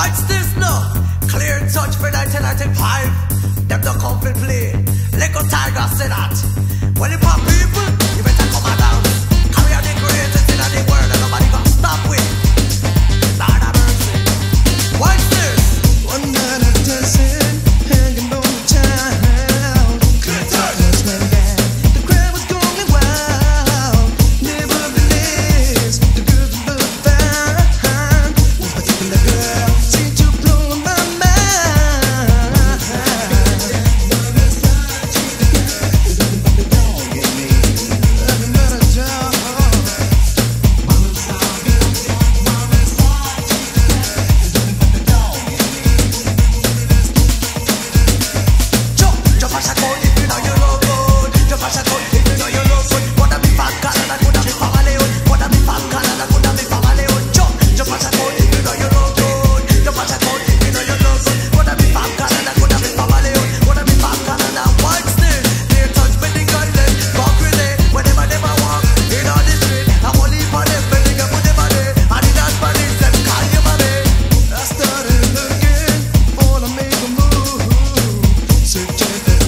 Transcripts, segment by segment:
Watch this now. Clear touch for 1995. Them don't come play.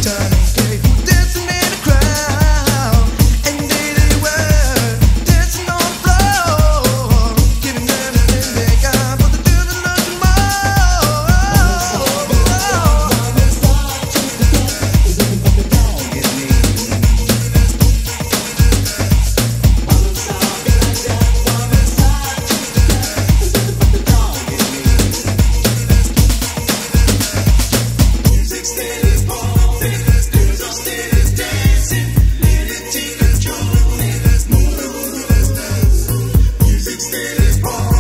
time. It is born.